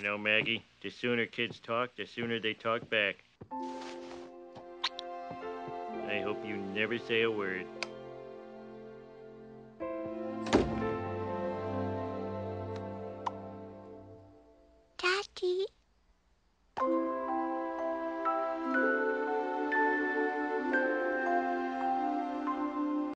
You know, Maggie, the sooner kids talk, the sooner they talk back. I hope you never say a word. Daddy.